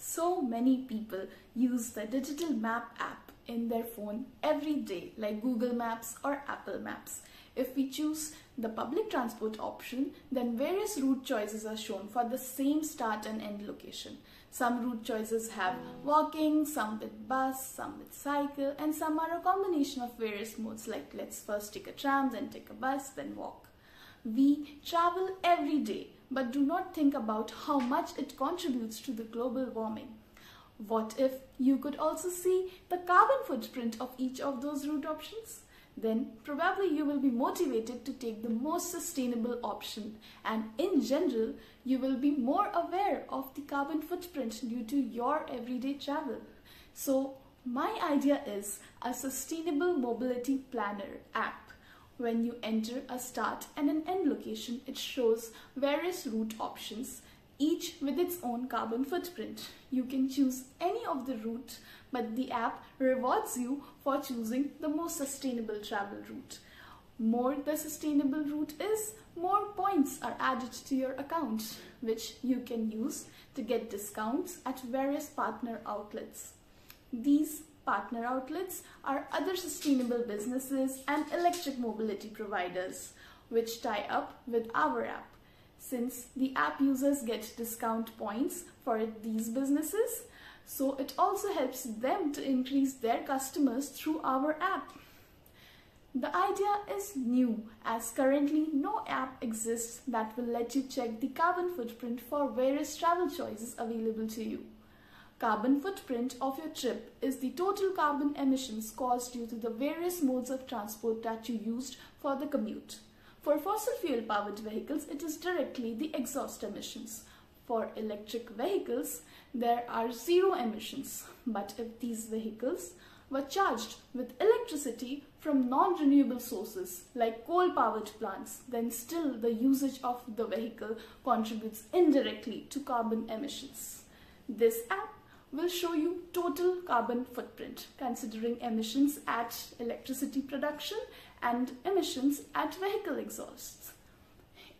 So many people use the digital map app in their phone every day like Google Maps or Apple Maps. If we choose the public transport option, then various route choices are shown for the same start and end location. Some route choices have walking, some with bus, some with cycle, and some are a combination of various modes like let's first take a tram, then take a bus, then walk. We travel every day but do not think about how much it contributes to the global warming. What if you could also see the carbon footprint of each of those route options? Then probably you will be motivated to take the most sustainable option and in general you will be more aware of the carbon footprint due to your everyday travel. So my idea is a sustainable mobility planner app when you enter a start and an end location, it shows various route options, each with its own carbon footprint. You can choose any of the route, but the app rewards you for choosing the most sustainable travel route. More the sustainable route is, more points are added to your account, which you can use to get discounts at various partner outlets. These Partner outlets are other sustainable businesses and electric mobility providers which tie up with our app. Since the app users get discount points for these businesses, so it also helps them to increase their customers through our app. The idea is new as currently no app exists that will let you check the carbon footprint for various travel choices available to you. Carbon footprint of your trip is the total carbon emissions caused due to the various modes of transport that you used for the commute. For fossil fuel powered vehicles, it is directly the exhaust emissions. For electric vehicles, there are zero emissions. But if these vehicles were charged with electricity from non-renewable sources like coal-powered plants, then still the usage of the vehicle contributes indirectly to carbon emissions. This app will show you total carbon footprint considering emissions at electricity production and emissions at vehicle exhausts.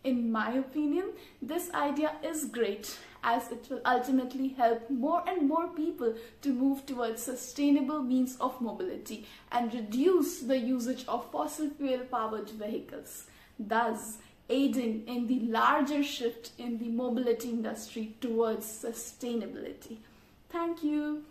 In my opinion, this idea is great as it will ultimately help more and more people to move towards sustainable means of mobility and reduce the usage of fossil fuel powered vehicles, thus aiding in the larger shift in the mobility industry towards sustainability. Thank you.